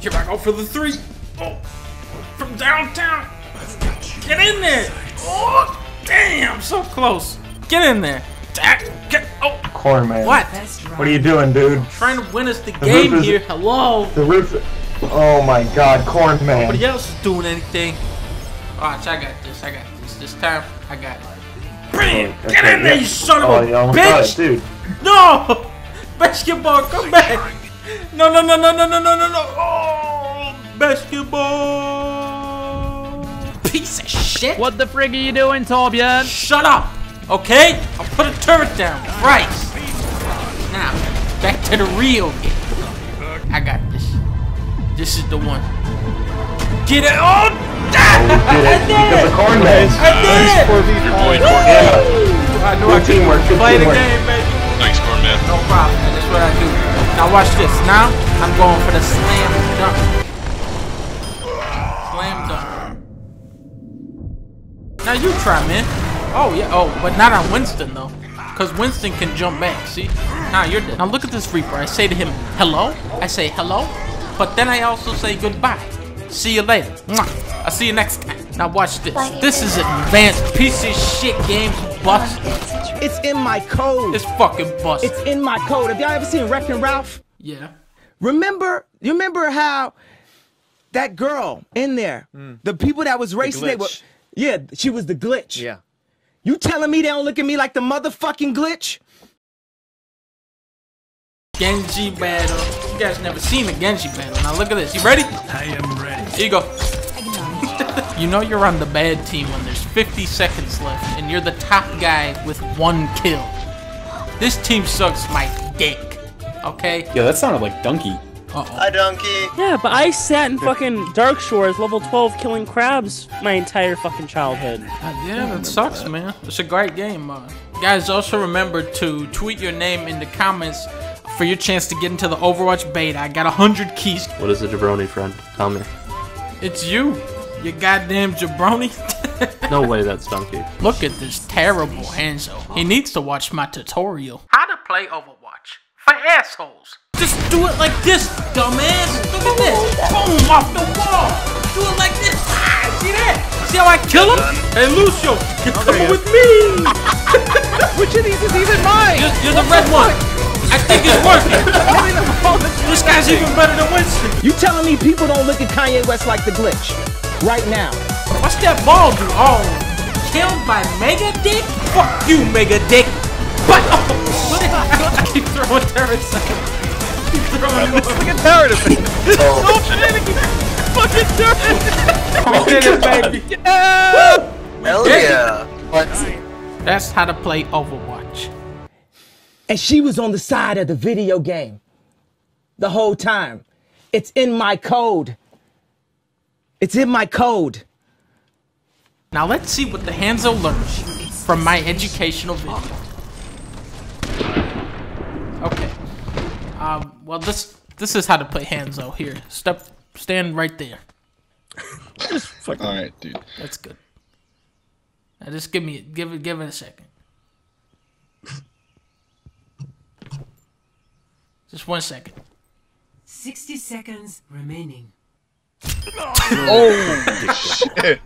Here I go for the three. Oh, from downtown. Get in there. Oh, damn, so close. Get in there. Get, oh. Corn man. What? What are you doing, dude? Trying to win us the game is- here. Hello. The roof. Oh my god, corn man. Nobody else is doing anything. Watch, I got this. I got this. This time, I got it. Bam! Okay, Get in there, yeah. you son of Oh, a almost got bitch! it, dude. No! Basketball, come back! No, no, no, no, no, no, no, no, no! Oh, basketball! Piece of shit! What the frig are you doing, Torbjörn? Shut up! Okay? I'll put a turret down. Right. Now, back to the real game. I got this. This is the one. Get it! Oh! Oh, we did it. Because of corn man. I did! Good boy, Corn. Yeah. I knew Good I could teamwork, play the teamwork. game, No problem. That's what I do. Now watch this. Now I'm going for the slam dunk. Slam dunk. Now you try, man. Oh yeah. Oh, but not on Winston though, because Winston can jump back. See? Now you're dead. Now look at this Reaper. I say to him, "Hello." I say hello, but then I also say goodbye. See you later. Mwah. I'll see you next time. Now watch this. This is advanced piece of shit game. Bust. It's in my code. It's fucking bust. It's in my code. Have y'all ever seen Wrecking Ralph? yeah. Remember, you remember how that girl in there, hmm. the people that was racing, they were, yeah, she was the glitch. Yeah. You telling me they don't look at me like the motherfucking glitch? Genji battle. You guys never seen a Genji battle. Now look at this. You ready? I am ready. Here you go. you know you're on the bad team when there's 50 seconds left and you're the top guy with one kill. This team sucks my dick. Okay? Yeah, that sounded like Dunkey. Uh-oh. Hi, Dunkey. Yeah, but I sat in fucking Dark Shores level 12 killing crabs my entire fucking childhood. God damn, it sucks, man. It's a great game. Uh, guys, also remember to tweet your name in the comments for your chance to get into the Overwatch beta. I got 100 keys. What is a jabroni friend? Tell me. It's you, you goddamn jabroni. No way that's Dunkey. Look at this terrible Hanzo. He needs to watch my tutorial. How to play Overwatch for assholes. Just do it like this, dumbass. Look at this. Boom, off the wall. Do it like this. Ah, see that? See how I kill him? Hey, Lucio, you're coming with me. Which of these is even mine? You're, you're the red one. I think it's working. this guy's even better than Winston. You telling me people don't look at Kanye West like the glitch? Right now. What's that ball do? Oh, killed by Mega Dick? Fuck you, Mega Dick. But oh, I keep throwing turrets. at him. Keep throwing It's like a tower defense. so finicky. Fucking turret. We did it, baby. Hell did it. yeah. That's how to play Overwatch. And she was on the side of the video game the whole time. It's in my code. It's in my code. Now let's see what the Hanzo learned from my educational video. Okay. Um, well, this this is how to play Hanzo. Here, step, stand right there. All right, dude. That's good. Now just give me, give it, give it a second. Just one second. 60 seconds remaining. Oh, shit.